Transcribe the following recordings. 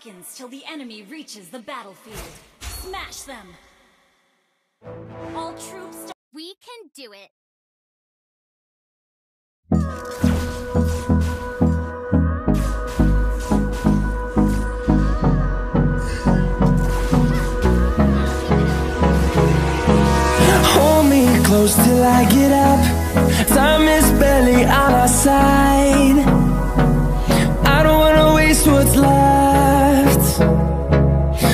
seconds till the enemy reaches the battlefield. Smash them! All troops... We can do it! Hold me close till I get up Time is barely on our side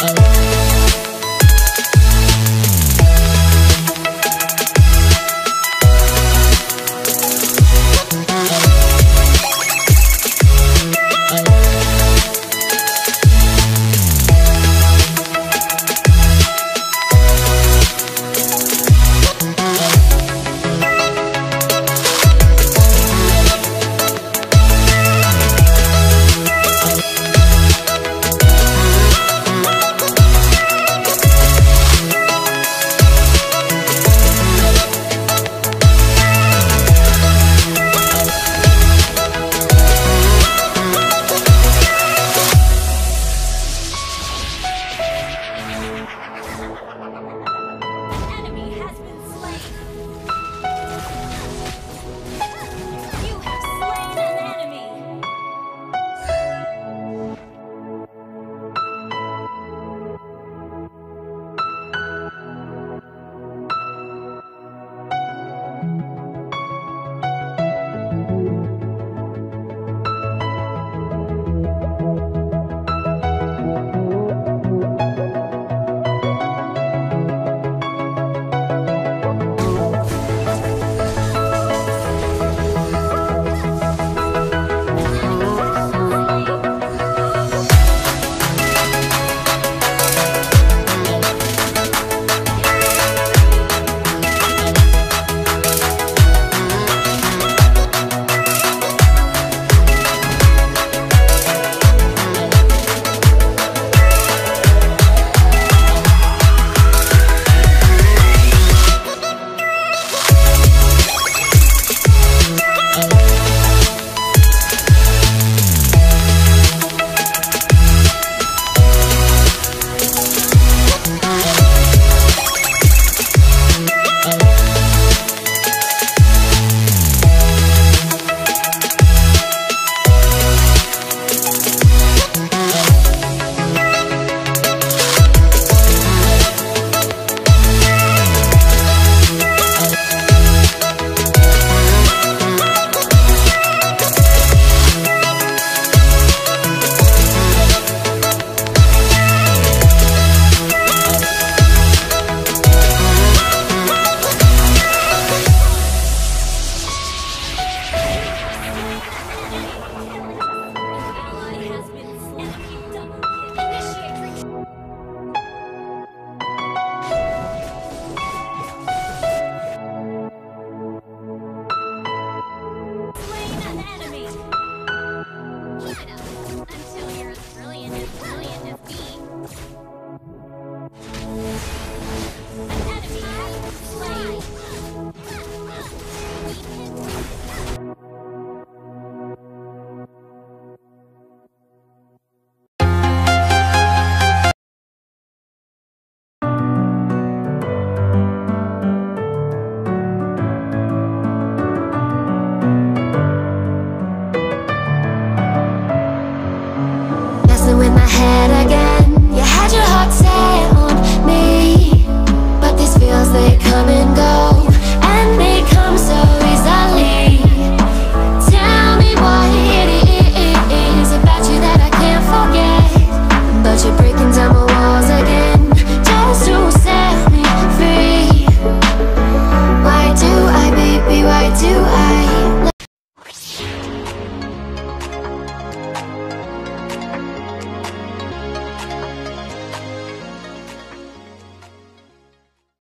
With